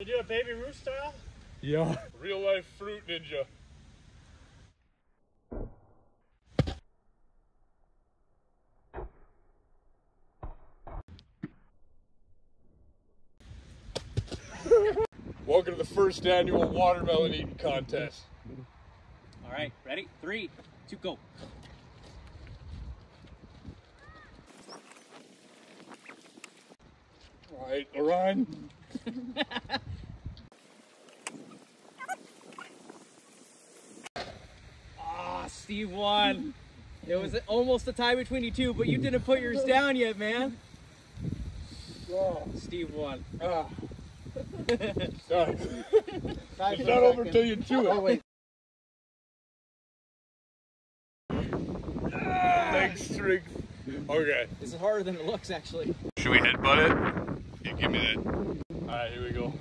Did you do a baby Ruth style? Yeah. Real life fruit ninja. Welcome to the first annual watermelon eating contest. All right, ready? Three, two, go. All right, Orion. Ah, Steve won. It was almost a tie between you two, but you didn't put yours down yet, man. Oh, Steve won. ah. Sorry. It's not over till you chew it. Oh wait. Leg strength. Okay. This is harder than it looks, actually. Should we headbutt it? You give me that. All right, here we go.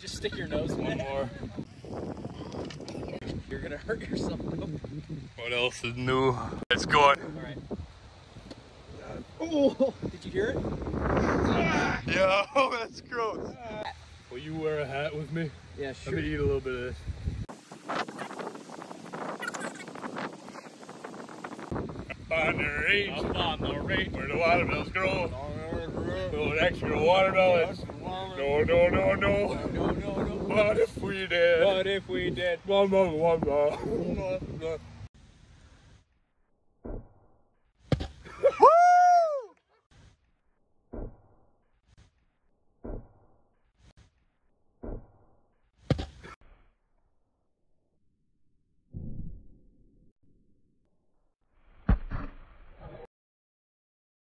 Just stick your nose in One more. You're gonna hurt yourself. What else is new? It's going. right. Oh, did you hear it? Yeah, oh, that's gross. Will you wear a hat with me? Yeah, sure. Let sure. me eat a little bit of this. On the range, Up on the rate. where the watermelons grow. No extra watermelons. No, no, no, no. No, no, no. What if we did? What if we did? One more, one more.